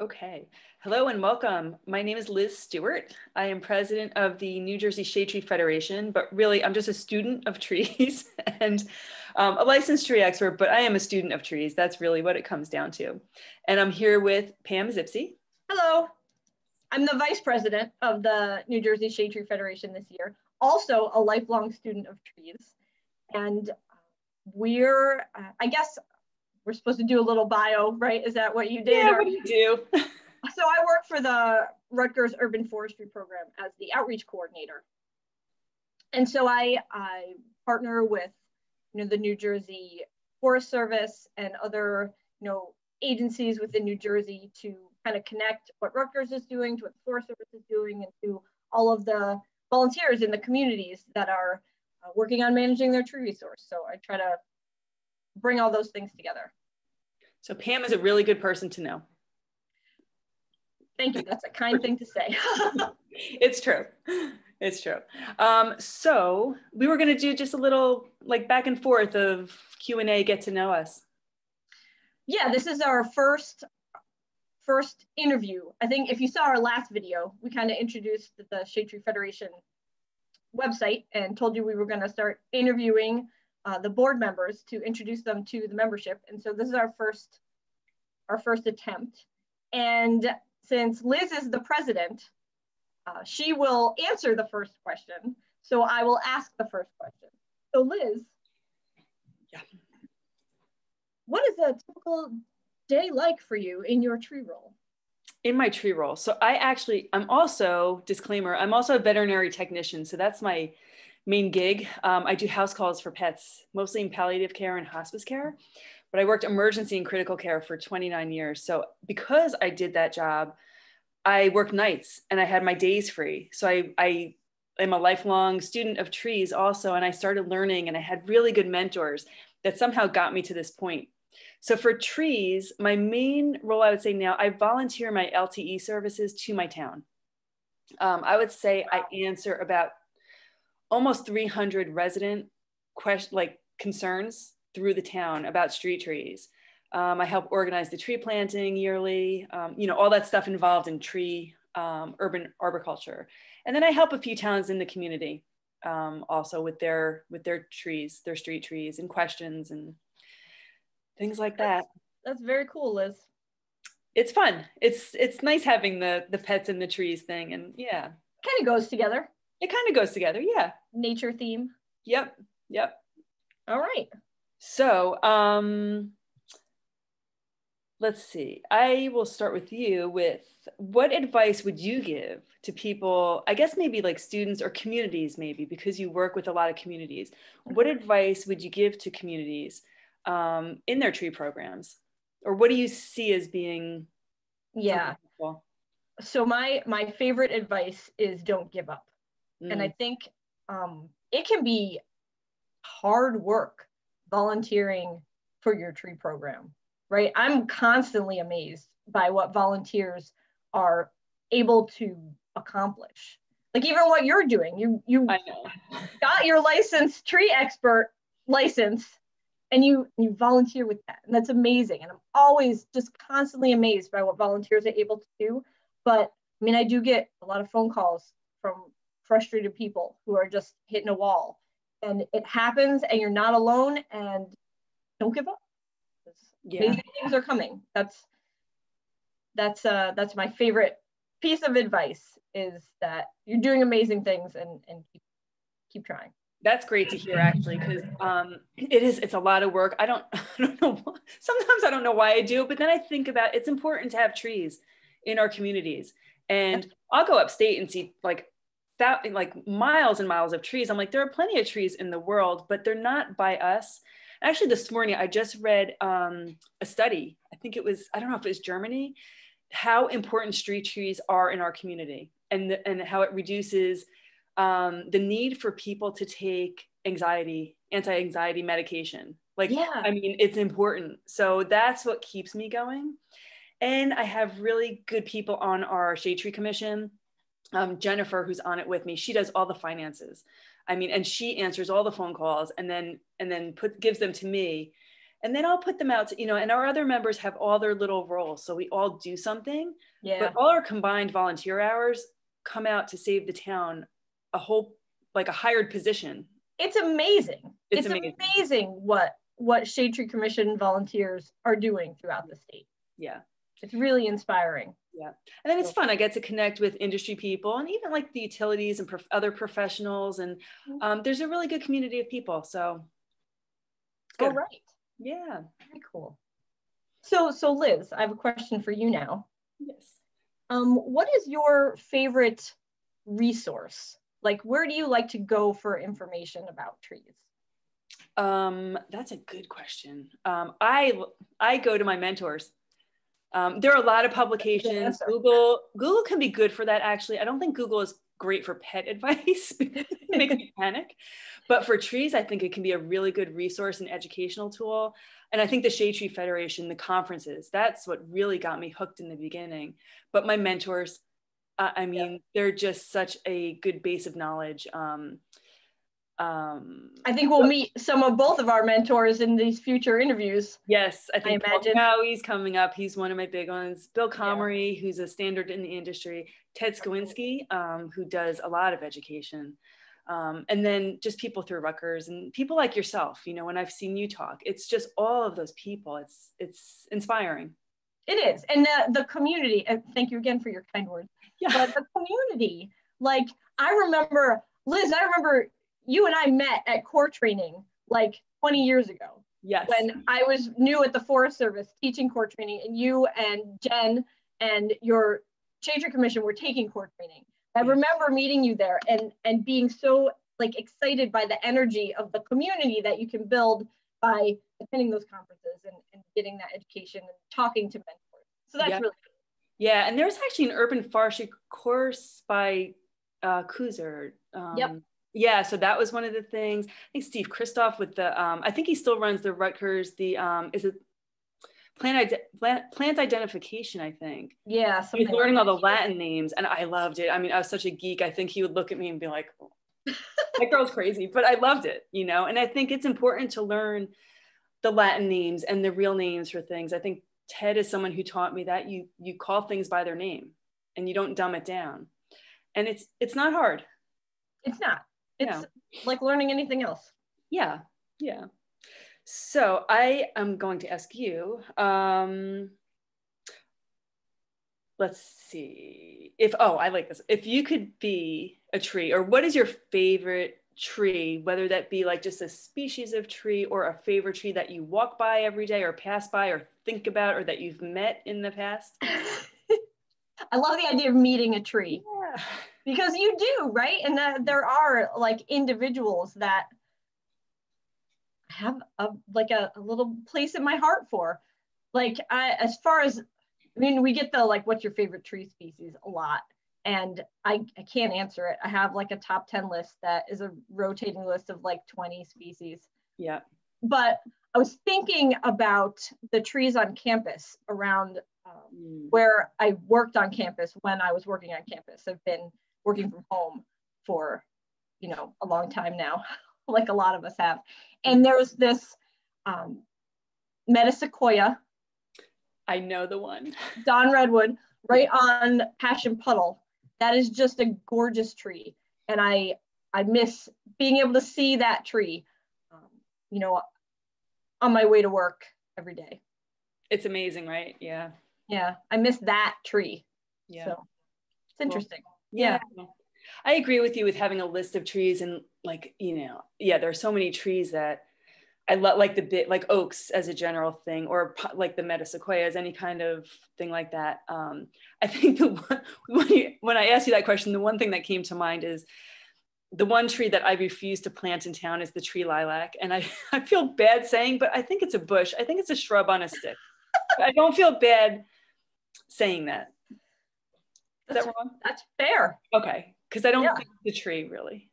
Okay. Hello and welcome. My name is Liz Stewart. I am president of the New Jersey Shade Tree Federation, but really I'm just a student of trees and um, a licensed tree expert, but I am a student of trees. That's really what it comes down to. And I'm here with Pam Zipse. Hello. I'm the vice president of the New Jersey Shade Tree Federation this year, also a lifelong student of trees. And we're, uh, I guess, we're supposed to do a little bio, right? Is that what you did? Yeah, or? what do you do? so I work for the Rutgers Urban Forestry Program as the outreach coordinator. And so I, I partner with you know, the New Jersey Forest Service and other you know, agencies within New Jersey to kind of connect what Rutgers is doing to what the Forest Service is doing and to all of the volunteers in the communities that are uh, working on managing their tree resource. So I try to bring all those things together. So Pam is a really good person to know. Thank you. That's a kind thing to say. it's true. It's true. Um, so we were going to do just a little like back and forth of Q and A, get to know us. Yeah, this is our first first interview. I think if you saw our last video, we kind of introduced the Shade Tree Federation website and told you we were going to start interviewing uh, the board members to introduce them to the membership. And so this is our first, our first attempt. And since Liz is the president, uh, she will answer the first question. So I will ask the first question. So Liz, yeah. what is a typical day like for you in your tree role? In my tree role. So I actually, I'm also, disclaimer, I'm also a veterinary technician. So that's my main gig. Um, I do house calls for pets, mostly in palliative care and hospice care, but I worked emergency and critical care for 29 years. So because I did that job, I worked nights and I had my days free. So I, I am a lifelong student of trees also, and I started learning and I had really good mentors that somehow got me to this point. So for trees, my main role, I would say now, I volunteer my LTE services to my town. Um, I would say I answer about almost 300 resident question like concerns through the town about street trees. Um, I help organize the tree planting yearly, um, you know, all that stuff involved in tree, um, urban arboriculture. And then I help a few towns in the community um, also with their, with their trees, their street trees and questions and things like that. That's, that's very cool, Liz. It's fun. It's, it's nice having the, the pets and the trees thing. And yeah. Kind of goes together. It kind of goes together. Yeah. Nature theme. Yep. Yep. All right. So, um, let's see. I will start with you with what advice would you give to people, I guess maybe like students or communities, maybe because you work with a lot of communities. What mm-hmm. advice would you give to communities um, in their tree programs? Or what do you see as being? Yeah. So my my favorite advice is don't give up. Mm. And I mm. think um, it can be hard work volunteering for your tree program, right? I'm constantly amazed by what volunteers are able to accomplish. Like even what you're doing, you you got your licensed tree expert license and you you volunteer with that. And that's amazing. And I'm always just constantly amazed by what volunteers are able to do. But I mean, I do get a lot of phone calls from frustrated people who are just hitting a wall. And it happens and you're not alone and don't give up. Yeah. Amazing things are coming. That's that's uh that's my favorite piece of advice is that you're doing amazing things and and keep keep trying. That's great to hear actually because um it is it's a lot of work. I don't I don't know sometimes I don't know why I do but then I think about it's important to have trees in our communities. And I'll go upstate and see like that like miles and miles of trees. I'm like, there are plenty of trees in the world, but they're not by us. Actually, this morning I just read um, a study. I think it was I don't know if it was Germany, how important street trees are in our community, and the, and how it reduces um, the need for people to take anxiety anti-anxiety medication. Like, yeah. I mean, it's important. So that's what keeps me going. And I have really good people on our shade tree commission um, Jennifer, who's on it with me, she does all the finances. I mean, and she answers all the phone calls and then and then put gives them to me. and then I'll put them out to, you know, and our other members have all their little roles. So we all do something. Yeah. But all our combined volunteer hours come out to save the town a whole like a hired position. It's amazing. It's It's, amazing. amazing. what what Shade Tree Commission volunteers are doing throughout the state. Yeah. It's really inspiring. Yeah. And then it's fun. I get to connect with industry people and even like the utilities and prof- other professionals. And Mhm. um, there's a really good community of people. So All right. Yeah. Very cool. So so Liz, I have a question for you now. Yes. Um, what is your favorite resource? Like where do you like to go for information about trees? Um, that's a good question. Um, I I go to my mentors. Um, there are a lot of publications. Google Google can be good for that. Actually, I don't think Google is great for pet advice. it makes me panic. But for trees, I think it can be a really good resource and educational tool. And I think the Shade Tree Federation, the conferences, that's what really got me hooked in the beginning. But my mentors, uh, I mean, they're just such a good base of knowledge. Um, um, I think we'll meet some of both of our mentors in these future interviews. Yes, I think Paul imagine. Cowie's coming up. He's one of my big ones. Bill Comrie, who's a standard in the industry. Ted Szczawinski, um, who does a lot of education. Um, and then just people through Rutgers and people like yourself. You know, when I've seen you talk, it's just all of those people. It's it's inspiring. It is. And the, the community, and thank you again for your kind words. Yeah. But the community, like I remember, Liz, I remember you and I met at core training like 20 years ago. Yes. when I was new at the Forest Service teaching core training, and you and Jen and your Tree Commission were taking core training. I remember meeting you there and and being so like excited by the energy of the community that you can build by attending those conferences and, and getting that education and talking to mentors. So that's Yeah. really Yeah, and there's actually an urban forestry course by uh, Kuser. Um, Yep. Yeah, so that was one of the things. I think Steve Christoph with the, um, I think he still runs the Rutgers, the, um, is it plant, plant, plant identification, I think. yeah. He was learning all the. Latin names and I loved it. I mean, I was such a geek. I think he would look at me and be like, that girl's crazy, but I loved it, you know? And I think it's important to learn the Latin names and the real names for things. I think Ted is someone who taught me that you you call things by their name and you don't dumb it down. And it's it's not hard. It's not. It's No. like learning anything else. Yeah. Yeah. So I am going to ask you, um, let's see if, oh, I like this. If you could be a tree or what is your favorite tree, whether that be like just a species of tree or a favorite tree that you walk by every day or pass by or think about or that you've met in the past? I love the idea of meeting a tree. Yeah. Because you do right and that there are like individuals that have a like a, a little place in my heart for like I, as far as i mean we get the like what's your favorite tree species a lot and I, I can't answer it i have like a top 10 list that is a rotating list of like 20 species Yeah. but i was thinking about the trees on campus around um, Mm. where I worked on campus when I was working on campus. I've been working from home for, you know, a long time now, like a lot of us have. And there was this um, metasequoia, I know the one. Dawn Redwood, right on Passion Puddle. That is just a gorgeous tree. And I, I miss being able to see that tree, um, you know, on my way to work every day. It's amazing, right? Yeah. Yeah, I miss that tree. Yeah. So it's interesting. Yeah. I agree with you with having a list of trees and like, you know, yeah, there are so many trees that I love like the bit like oaks as a general thing or like the metasequoias, any kind of thing like that. Um, I think the one, when, you, when I asked you that question, the one thing that came to mind is the one tree that I refuse to plant in town is the tree lilac. And I, I feel bad saying, but I think it's a bush. I think it's a shrub on a stick. I don't feel bad saying that. Is that wrong? That's fair. Okay, because I don't Yeah. think a tree really.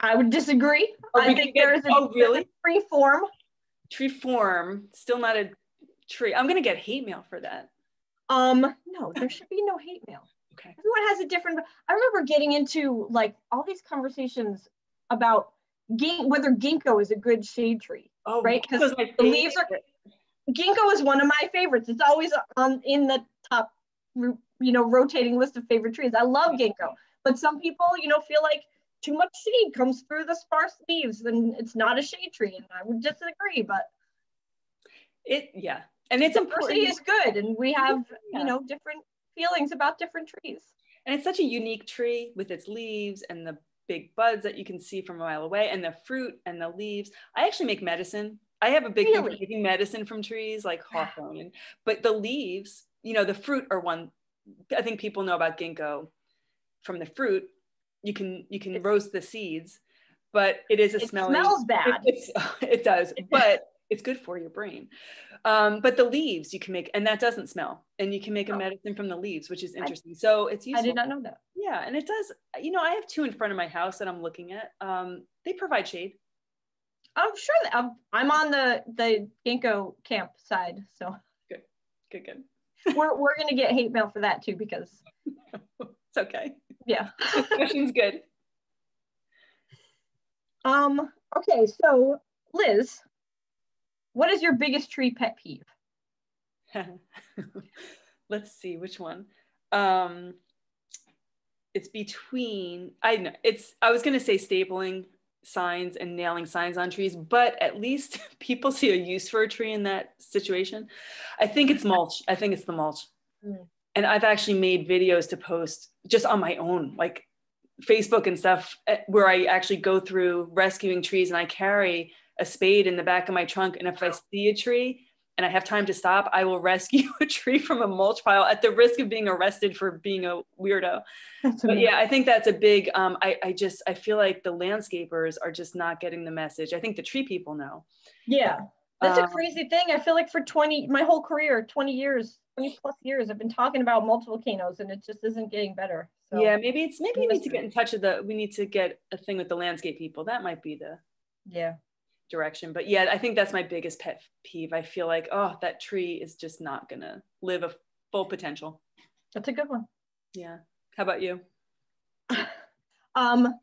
I would disagree. I think get- there's a, oh, really? a free form. Tree form, still not a tree. I'm gonna get hate mail for that. Um, no, there should be no hate mail. Okay. Everyone has a different. I remember getting into like all these conversations about gin- whether ginkgo is a good shade tree. oh, right? Because the leaves are ginkgo is one of my favorites. It's always on in the you know, rotating list of favorite trees. I love ginkgo, but some people, you know, feel like too much shade comes through the sparse leaves and it's not a shade tree. And I would disagree, but it, yeah. And it's diversity important. is good. And we have, yeah. you know, different feelings about different trees. And it's such a unique tree with its leaves and the big buds that you can see from a mile away and the fruit and the leaves. I actually make medicine. I have a big really? thing for making medicine from trees like hawthorn, but the leaves, you know, the fruit are one. I think people know about ginkgo from the fruit. You can you can roast the seeds, but it is a smell, it smelly. Smells bad. It, it does, but it's good for your brain. Um, but the leaves you can make, and that doesn't smell, and you can make a oh. medicine from the leaves, which is interesting. So it's useful. I did not know that. Yeah, and it does. You know, I have two in front of my house that I'm looking at. Um, they provide shade. I'm sure that I'm, I'm on the the ginkgo camp side, so good, good, good. We're we're gonna get hate mail for that too because it's okay. Yeah, question's good. Um. Okay, so Liz, what is your biggest tree pet peeve? Let's see which one. Um, it's between I know it's I was gonna say stapling signs and nailing signs on trees, but at least people see a use for a tree in that situation. I think it's mulch. I think it's the mulch. Mm. And I've actually made videos to post just on my own, like Facebook and stuff, eh, where I actually go through rescuing trees and I carry a spade in the back of my trunk. And if I see a tree and I have time to stop, I will rescue a tree from a mulch pile at the risk of being arrested for being a weirdo. That's but yeah, I think that's a big, um, I, I just, I feel like the landscapers are just not getting the message. I think the tree people know. Yeah. That's um, a crazy thing. I feel like for 20, my whole career, 20 years, 20 plus years, I've been talking about mulch volcanoes and it just isn't getting better. So yeah, maybe it's, maybe we need to get in touch with the, we need to get a thing with the landscape people. That might be the, yeah direction. But yeah, I think that's my biggest pet peeve. I feel like, oh, that tree is just not gonna live a full potential. That's a good one. Yeah. How about you? um,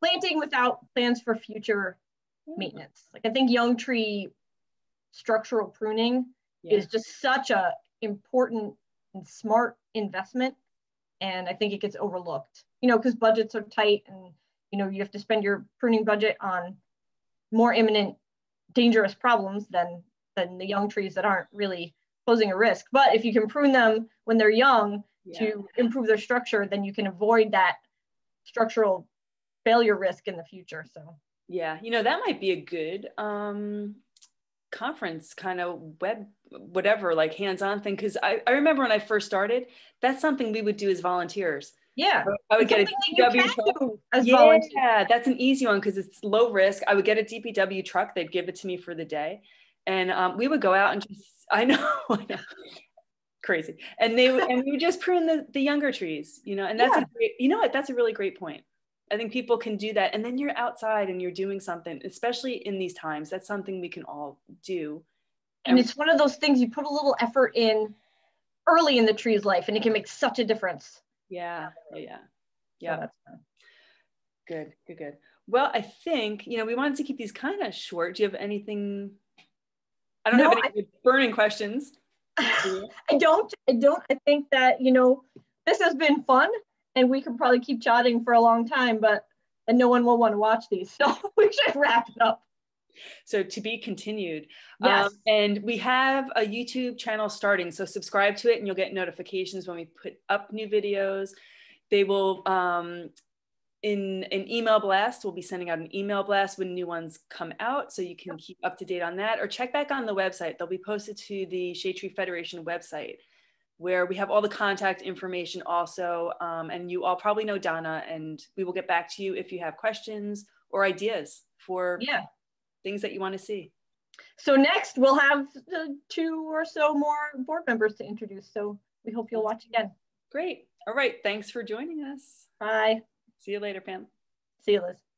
planting without plans for future maintenance. Like I think young tree structural pruning yeah. is just such a important and smart investment. And I think it gets overlooked, you know, because budgets are tight and, you know, you have to spend your pruning budget on more imminent dangerous problems than than the young trees that aren't really posing a risk. But if you can prune them when they're young yeah. to improve their structure, then you can avoid that structural failure risk in the future. So yeah, you know, that might be a good um conference kind of web whatever like hands-on thing because I, I remember when i first started that's something we would do as volunteers yeah. I would get a DPW truck. yeah, that's an easy one because it's low risk. I would get a DPW truck. They'd give it to me for the day. And um, we would go out and just, I know, I know. crazy. And they would, and we would just prune the, the younger trees, you know, and that's yeah. a great, you know what, that's a really great point. I think people can do that. And then you're outside and you're doing something, especially in these times. That's something we can all do. And, and it's one of those things you put a little effort in early in the tree's life and it can make such a difference. Yeah, yeah, yeah. So good, good, good. Well, I think you know we wanted to keep these kind of short. Do you have anything? I don't no, have any I, burning questions. I don't. I don't. I think that you know this has been fun, and we could probably keep chatting for a long time, but and no one will want to watch these, so we should wrap it up. So to be continued. Yes. Um, and we have a YouTube channel starting. So subscribe to it and you'll get notifications when we put up new videos. They will, um, in an email blast, we'll be sending out an email blast when new ones come out. So you can keep up to date on that or check back on the website. They'll be posted to the Shade Tree Federation website where we have all the contact information also. Um, and you all probably know Donna and we will get back to you if you have questions or ideas for yeah things that you want to see. So next we'll have two or so more board members to introduce. So we hope you'll watch again. Great. All right. Thanks for joining us. Bye. See you later, Pam. See you, Liz.